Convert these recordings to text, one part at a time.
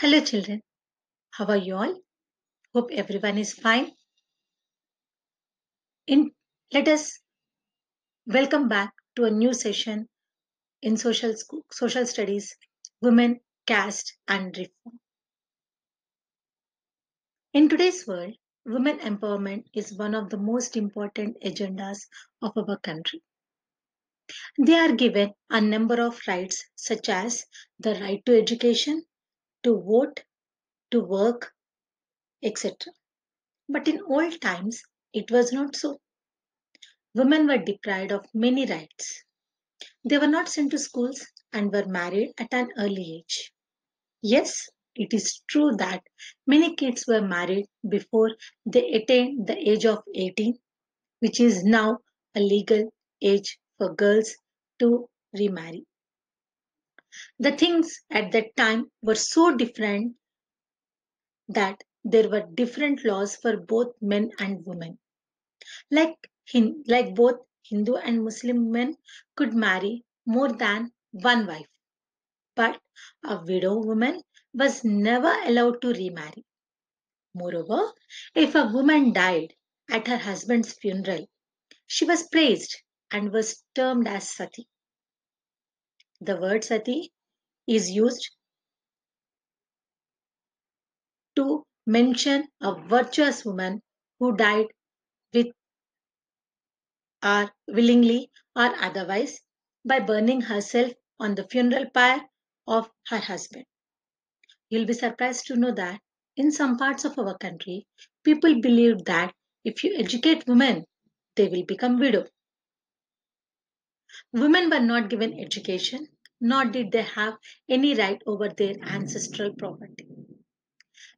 Hello, children. How are you all? Hope everyone is fine. In let us welcome back to a new session in social school, social studies, women, caste, and reform. In today's world, women empowerment is one of the most important agendas of our country. They are given a number of rights such as the right to education, to vote, to work, etc. But in old times, it was not so. Women were deprived of many rights. They were not sent to schools and were married at an early age. Yes, it is true that many kids were married before they attained the age of 18, which is now a legal age for girls to remarry. The things at that time were so different that there were different laws for both men and women. Like, like both Hindu and Muslim men could marry more than one wife. But a widow woman was never allowed to remarry. Moreover, if a woman died at her husband's funeral, she was praised and was termed as sati. The word sati is used to mention a virtuous woman who died with or willingly or otherwise by burning herself on the funeral pyre of her husband. You'll be surprised to know that in some parts of our country, people believe that if you educate women, they will become widow. Women were not given education, nor did they have any right over their ancestral property.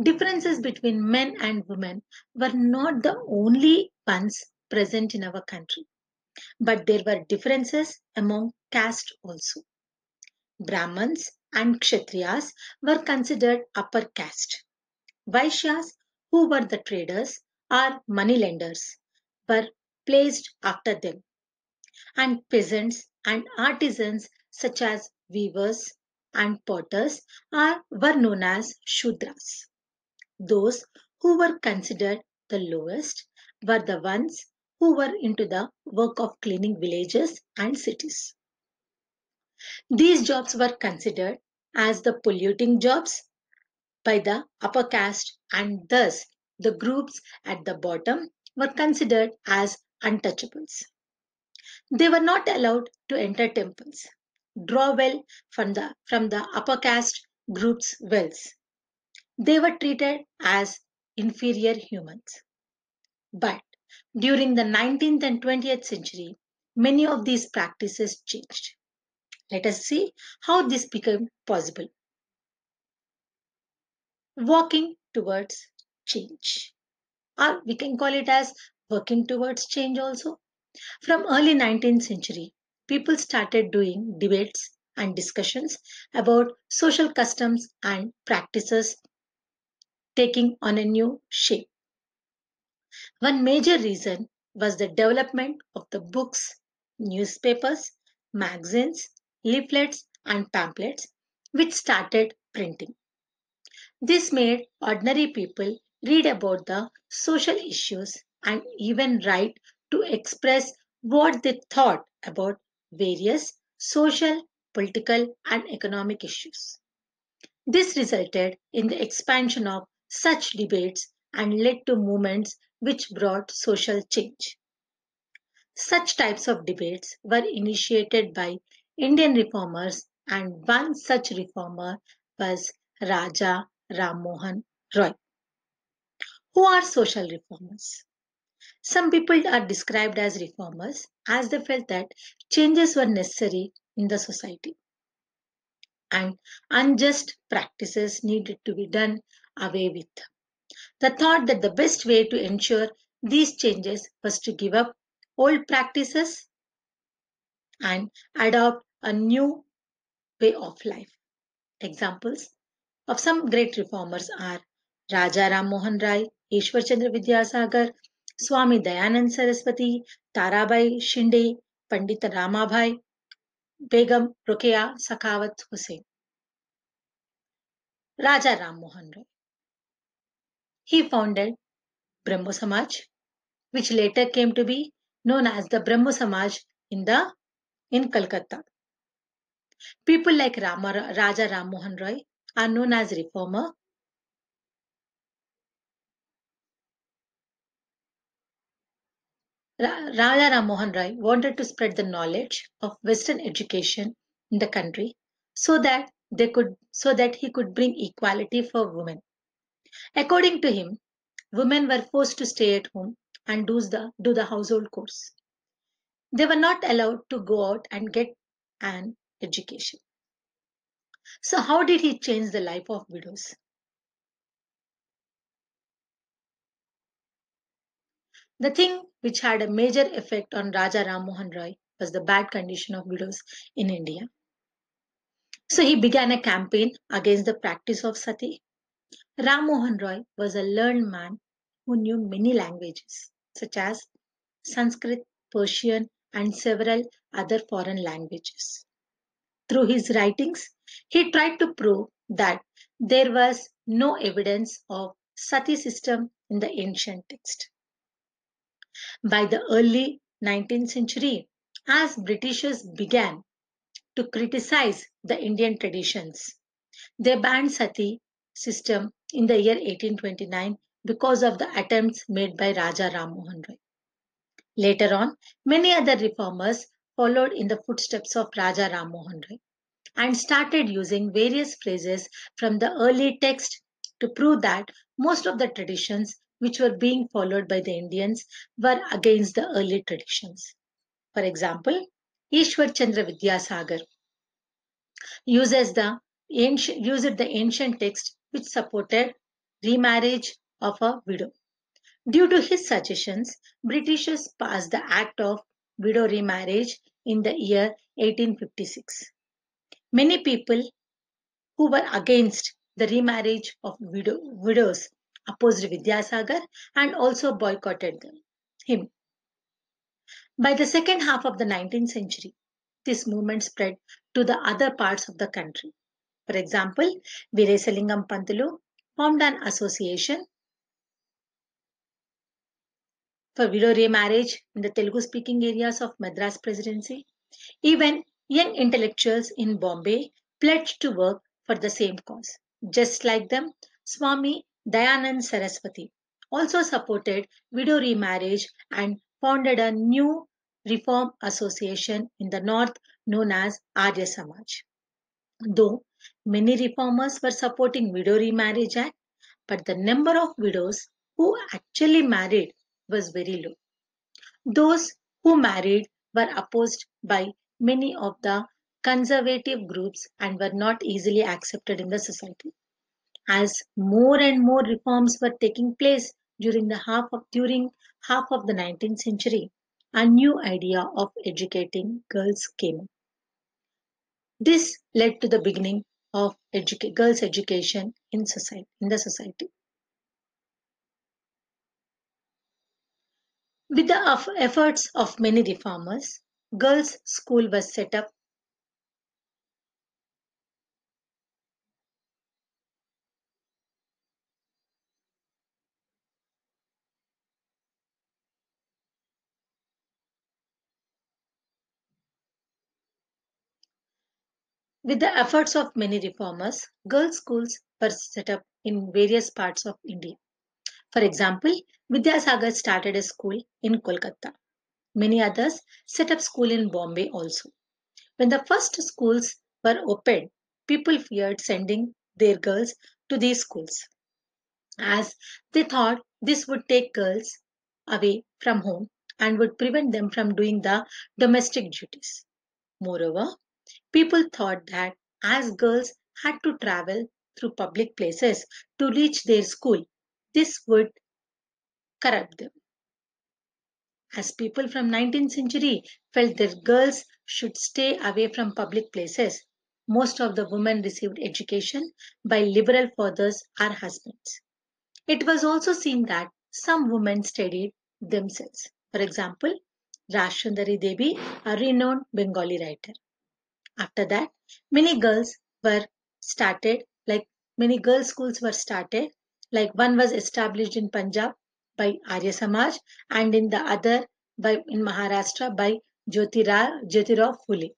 Differences between men and women were not the only ones present in our country, but there were differences among caste also. Brahmins and Kshatriyas were considered upper caste. Vaishyas, who were the traders or moneylenders, were placed after them. And peasants and artisans such as weavers and potters are, were known as Shudras. Those who were considered the lowest were the ones who were into the work of cleaning villages and cities. These jobs were considered as the polluting jobs by the upper caste and thus the groups at the bottom were considered as untouchables. They were not allowed to enter temples, draw well from the, from the upper caste group's wells. They were treated as inferior humans. But during the 19th and 20th century, many of these practices changed. Let us see how this became possible. Walking towards change. Or we can call it as working towards change also. From early 19th century, people started doing debates and discussions about social customs and practices taking on a new shape. One major reason was the development of the books, newspapers, magazines, leaflets, and pamphlets, which started printing. This made ordinary people read about the social issues and even write to express what they thought about various social, political, and economic issues. This resulted in the expansion of such debates and led to movements which brought social change. Such types of debates were initiated by Indian reformers and one such reformer was Raja Ram Mohan Roy. Who are social reformers? Some people are described as reformers as they felt that changes were necessary in the society and unjust practices needed to be done away with. The thought that the best way to ensure these changes was to give up old practices and adopt a new way of life. Examples of some great reformers are Raja Ram Mohan Rai, Ishwar Chandra Vidyasagar, Swami Dayanand Saraswati, Tarabai Shinde Pandit Ramabai, Begum Rokeya, Sakhawat Hossain. Raja Ram Mohan Roy. He founded Brahmo Samaj which later came to be known as the Brahmo Samaj in the in Calcutta people like Ram Raja Ram Mohan Roy are known as reformer Raja Ram Mohan Roy wanted to spread the knowledge of Western education in the country so that they could so that he could bring equality for women. According to him, women were forced to stay at home and do the, do the household chores. They were not allowed to go out and get an education. So, how did he change the life of widows? The thing which had a major effect on Raja Ram Mohan Roy was the bad condition of widows in India. So he began a campaign against the practice of sati. Ram Mohan Roy was a learned man who knew many languages such as Sanskrit, Persian, and several other foreign languages. Through his writings, he tried to prove that there was no evidence of sati system in the ancient text. By the early 19th century, as Britishers began to criticize the Indian traditions, they banned sati system in the year 1829 because of the attempts made by Raja Ram Mohan Roy. Later on, many other reformers followed in the footsteps of Raja Ram Mohan Roy and started using various phrases from the early text to prove that most of the traditions which were being followed by the Indians were against the early traditions. For example, Ishwar Chandra Vidyasagar uses the ancient, used the ancient text which supported remarriage of a widow. Due to his suggestions, Britishers passed the Act of Widow Remarriage in the year 1856. Many people who were against the remarriage of widow, widows opposed Vidyasagar and also boycotted them, him. By the second half of the 19th century, this movement spread to the other parts of the country. For example, Viresalingam Pantulu formed an association for widow remarriage in the Telugu speaking areas of Madras Presidency. Even young intellectuals in Bombay pledged to work for the same cause. Just like them, Swami Dayanand Saraswati also supported widow remarriage and founded a new reform association in the north known as Arya Samaj. Though many reformers were supporting widow remarriage act, but the number of widows who actually married was very low. Those who married were opposed by many of the conservative groups and were not easily accepted in the society. As more and more reforms were taking place during the half of during half of the 19th century, a new idea of educating girls came. This led to the beginning of educa- girls' education in society in the society. With the efforts of many reformers, girls' school was set up With the efforts of many reformers, girls' schools were set up in various parts of India. For example, Vidyasagar started a school in Kolkata. Many others set up school in Bombay also. When the first schools were opened, people feared sending their girls to these schools as they thought this would take girls away from home and would prevent them from doing the domestic duties. Moreover, people thought that as girls had to travel through public places to reach their school, this would corrupt them. As people from 19th century felt that girls should stay away from public places, most of the women received education by liberal fathers or husbands. It was also seen that some women studied themselves. For example, Rashsundari Devi, a renowned Bengali writer. After that, many girls were started like many girls' schools were started. Like one was established in Punjab by Arya Samaj and in the other by in Maharashtra by Jyotira, Jyotirao Phule.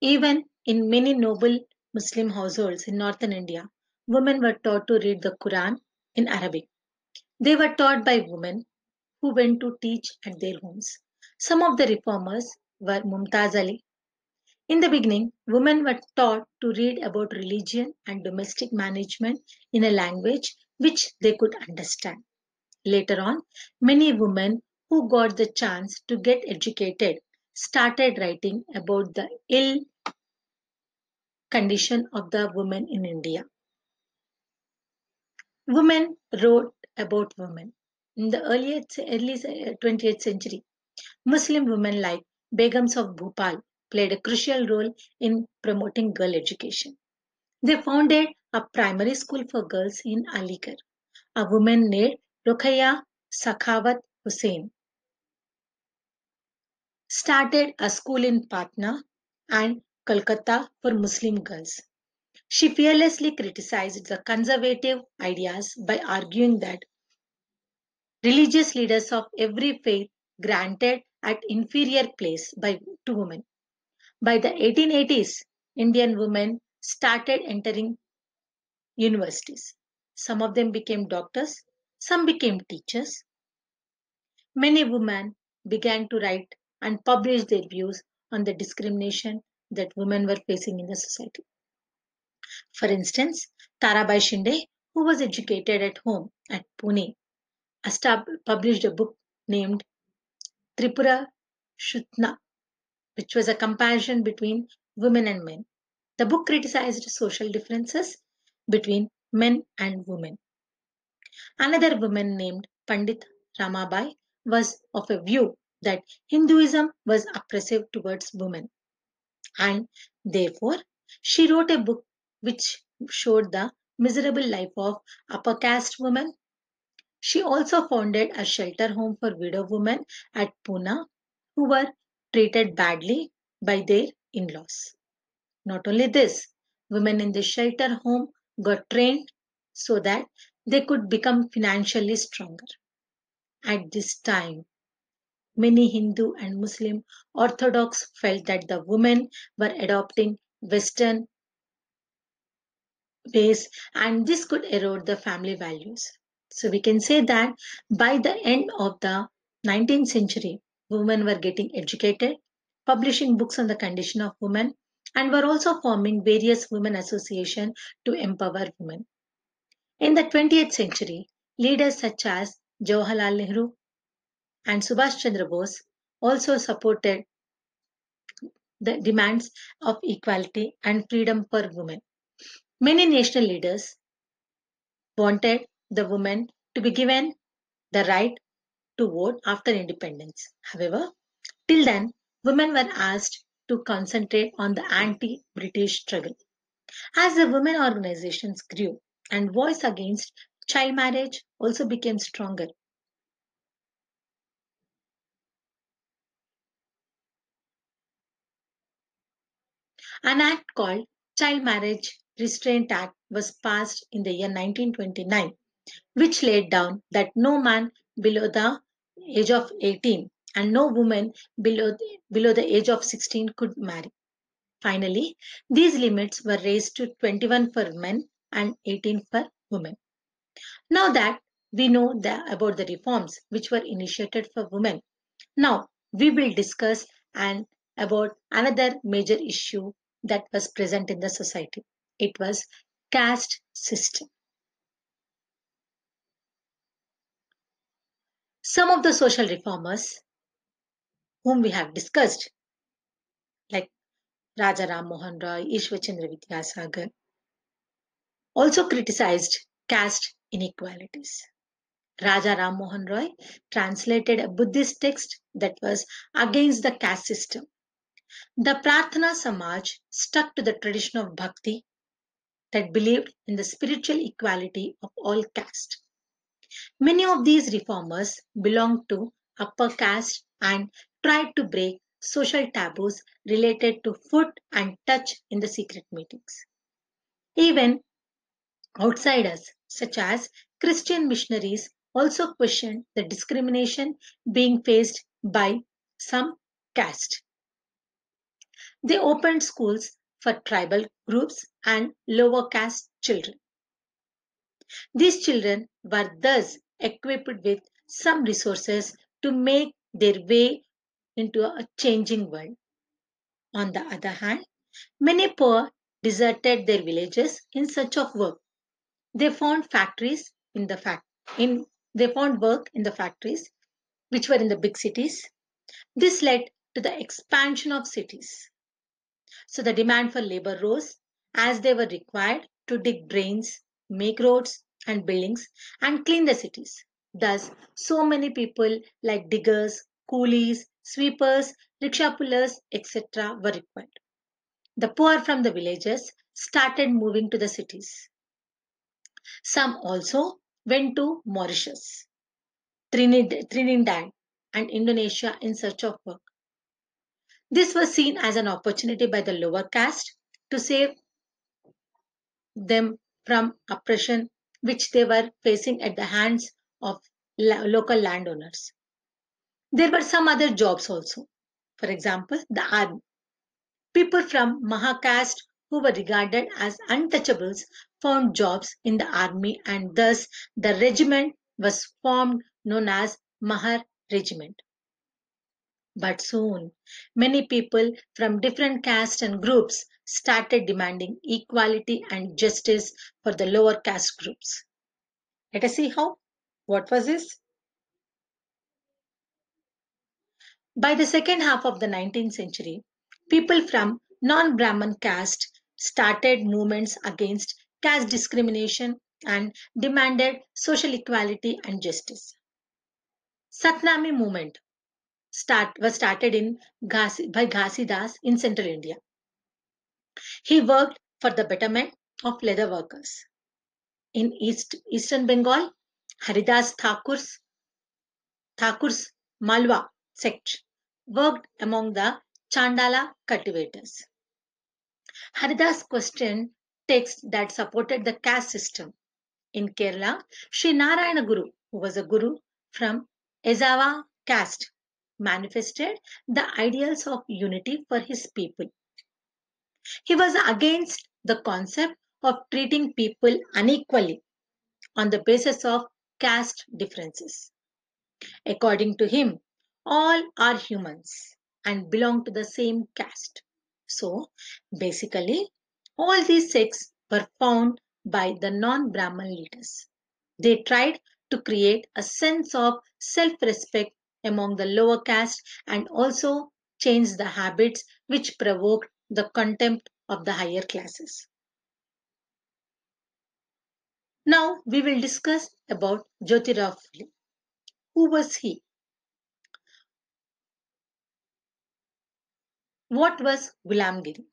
Even in many noble Muslim households in northern India, women were taught to read the Quran in Arabic. They were taught by women who went to teach at their homes. Some of the reformers were Mumtaz Ali. In the beginning, women were taught to read about religion and domestic management in a language which they could understand. Later on, many women who got the chance to get educated started writing about the ill condition of the women in India. Women wrote about women. In the early, uh, early 20th century, Muslim women like Begums of Bhopal played a crucial role in promoting girl education. They founded a primary school for girls in Aligarh. A woman named Rukhaya Sakhawat Hussain started a school in Patna and Kolkata for Muslim girls. She fearlessly criticized the conservative ideas by arguing that religious leaders of every faith granted at inferior place by to women. By the 1880s, Indian women started entering universities. Some of them became doctors, some became teachers. Many women began to write and publish their views on the discrimination that women were facing in the society. For instance, Tarabai Shinde, who was educated at home at Pune, published a book named Tripura Shutna, which was a comparison between women and men. The book criticized social differences between men and women. Another woman named Pandit Ramabai was of a view that Hinduism was oppressive towards women and therefore she wrote a book which showed the miserable life of upper caste women. She also founded a shelter home for widow women at Pune who were treated badly by their in-laws. Not only this, women in the shelter home got trained so that they could become financially stronger. At this time, many Hindu and Muslim Orthodox felt that the women were adopting Western ways and this could erode the family values. So we can say that by the end of the 19th century, women were getting educated, publishing books on the condition of women, and were also forming various women associations to empower women. In the 20th century, leaders such as Jawaharlal Nehru and Subhash Chandra Bose also supported the demands of equality and freedom for women. Many national leaders wanted the women to be given the right to vote after independence. However, till then, women were asked to concentrate on the anti-British struggle. As the women organizations grew and voice against child marriage also became stronger, An act called Child Marriage Restraint Act was passed in the year 1929, which laid down that no man below the age of 18 and no woman below the, below the age of 16 could marry. Finally, these limits were raised to 21 for men and 18 for women. Now that we know the, about the reforms which were initiated for women, now we will discuss and about another major issue that was present in the society. It was caste system. Some of the social reformers whom we have discussed, like Raja Ram Mohan Roy, Ishwar Chandra Vidyasagar, also criticized caste inequalities. Raja Ram Mohan Roy translated a Buddhist text that was against the caste system the Prarthana Samaj stuck to the tradition of bhakti that believed in the spiritual equality of all castes. Many of these reformers belonged to upper caste and tried to break social taboos related to food and touch in the secret meetings. Even outsiders, such as Christian missionaries, also questioned the discrimination being faced by some caste. They opened schools for tribal groups and lower caste children. These children were thus equipped with some resources to make their way into a changing world. On the other hand, many poor deserted their villages in search of work. They found factories in the fact in they found work in the factories which were in the big cities. This led to the expansion of cities. So the demand for labor rose as they were required to dig drains, make roads and buildings and clean the cities. Thus, so many people like diggers, coolies, sweepers, rickshaw pullers, etc. were required. The poor from the villages started moving to the cities. Some also went to Mauritius, Trinidad, and Indonesia in search of work. This was seen as an opportunity by the lower caste to save them from oppression which they were facing at the hands of local landowners. There were some other jobs also. For example, the army. People from Mahar caste who were regarded as untouchables found jobs in the army and thus the regiment was formed known as Mahar Regiment. But soon, many people from different castes and groups started demanding equality and justice for the lower caste groups. Let us see how. What was this? By the second half of the 19th century, people from non-Brahman caste started movements against caste discrimination and demanded social equality and justice. Satnami movement start, was started in Ghasi, by Ghasidas in central India. He worked for the betterment of leather workers. In East, Eastern Bengal, Haridas Thakur's, Thakur's Matua sect worked among the Chandala cultivators. Haridas questioned texts that supported the caste system. In Kerala, Sri Narayana Guru, who was a guru from Ezhava caste, manifested the ideals of unity for his people. He was against the concept of treating people unequally on the basis of caste differences. According to him, all are humans and belong to the same caste. So, basically, all these sects were found by the non-Brahman leaders. They tried to create a sense of self-respect among the lower caste and also change the habits which provoked the contempt of the higher classes. Now we will discuss about Jyotirao Phule. Who was he? What was Gulamgiri?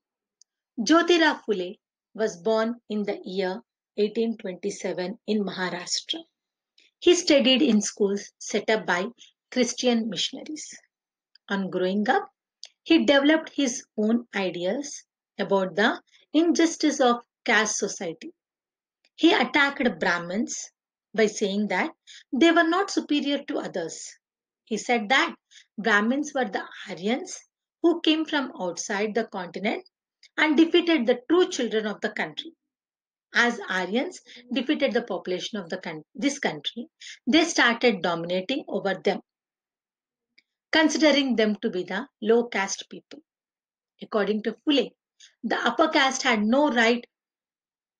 Jyotirao Phule was born in the year 1827 in Maharashtra. He studied in schools set up by Christian missionaries. On growing up, he developed his own ideas about the injustice of caste society. He attacked Brahmins by saying that they were not superior to others. He said that Brahmins were the Aryans who came from outside the continent and defeated the true children of the country. As Aryans defeated the population of the this country, they started dominating over them, considering them to be the low caste people. According to Phule, the upper caste had no right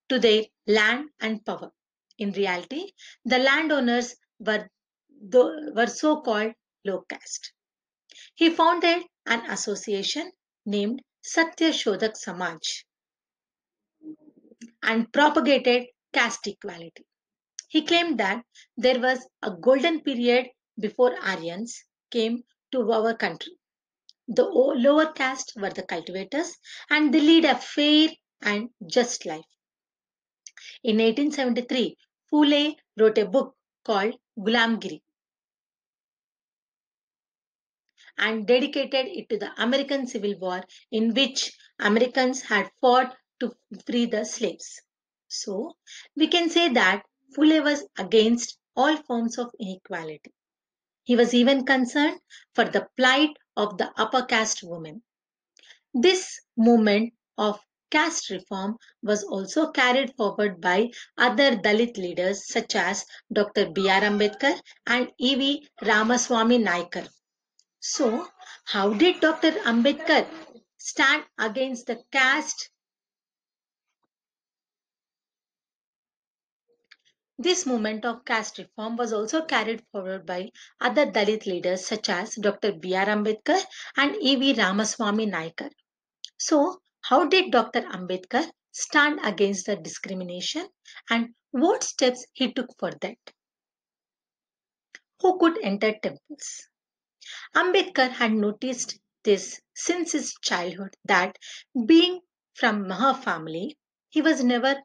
to their land and power. In reality, the landowners were, were so-called low caste. He founded an association named Satya Shodhak Samaj and propagated caste equality. He claimed that there was a golden period before Aryans came to our country. The lower caste were the cultivators and they lead a fair and just life. In 1873, Phule wrote a book called Gulamgiri and dedicated it to the American Civil War in which Americans had fought to free the slaves. So, we can say that Phule was against all forms of inequality. He was even concerned for the plight of the upper caste women. This movement of caste reform was also carried forward by other Dalit leaders such as Dr. B.R. Ambedkar and E.V. Ramaswamy Naikar. So, how did Dr. Ambedkar stand against the caste? This movement of caste reform was also carried forward by other Dalit leaders such as Dr. B.R. Ambedkar and E.V. Ramaswamy Naikar. So, how did Dr. Ambedkar stand against the discrimination and what steps he took for that? Who could enter temples? Ambedkar had noticed this since his childhood that being from Mahar family, he was never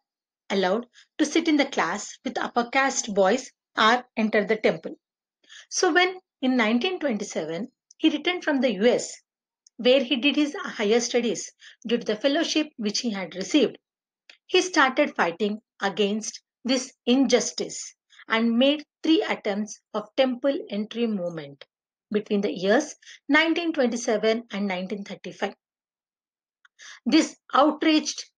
allowed to sit in the class with upper caste boys or enter the temple. So when in 1927 he returned from the US where he did his higher studies due to the fellowship which he had received, he started fighting against this injustice and made three attempts of temple entry movement between the years 1927 and 1935. This outraged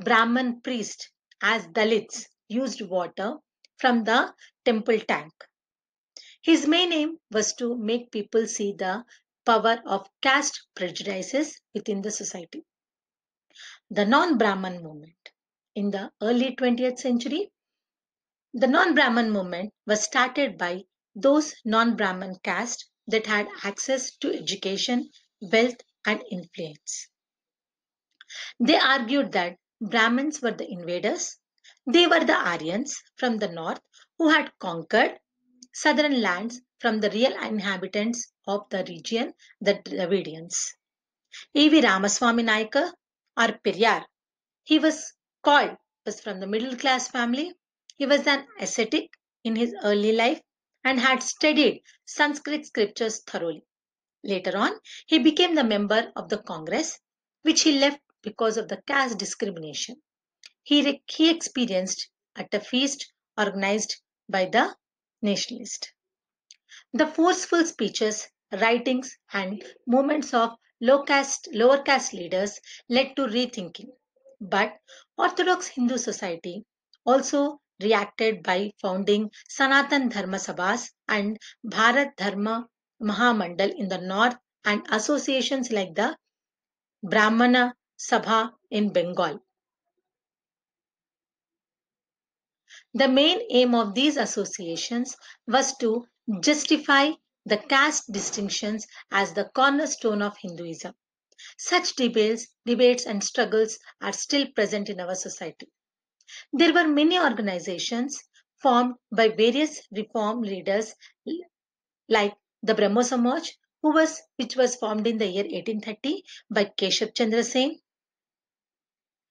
Brahman priest as Dalits used water from the temple tank. His main aim was to make people see the power of caste prejudices within the society. The non-Brahman movement. In the early 20th century, the non-Brahman movement was started by those non-Brahman caste that had access to education, wealth and influence. They argued that Brahmins were the invaders. They were the Aryans from the north who had conquered southern lands from the real inhabitants of the region, the Dravidians. E.V. Ramaswamy Naikar or Periyar, he was called, was from the middle class family. He was an ascetic in his early life and had studied Sanskrit scriptures thoroughly. Later on, he became the member of the Congress, which he left because of the caste discrimination. He, he experienced at a feast organized by the nationalist. The forceful speeches, writings, and movements of low caste, lower caste leaders led to rethinking. But Orthodox Hindu society also reacted by founding Sanatan Dharma Sabhas and Bharat Dharma Mahamandal in the north and associations like the Brahmana Sabha in Bengal. The main aim of these associations was to justify the caste distinctions as the cornerstone of Hinduism. Such debates, debates and struggles are still present in our society. There were many organizations formed by various reform leaders like the Brahmo Samaj, who was, which was formed in the year 1830 by Keshav Chandra Sen.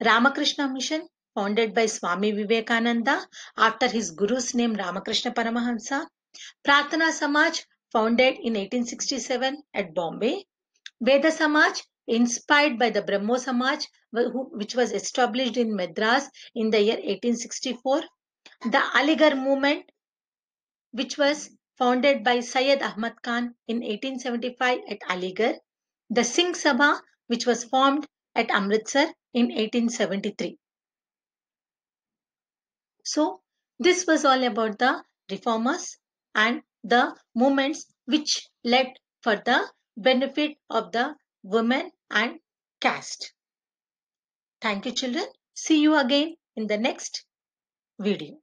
Ramakrishna Mission, founded by Swami Vivekananda after his guru's name Ramakrishna Paramahamsa. Prarthana Samaj, founded in 1867 at Bombay. Veda Samaj, inspired by the Brahmo Samaj, which was established in Madras in the year 1864. The Aligarh movement, which was founded by Syed Ahmad Khan in 1875 at Aligarh. The Singh Sabha, which was formed at Amritsar in 1873. So, this was all about the reformers and the movements which led for the benefit of the women and caste. Thank you children. See you again in the next video.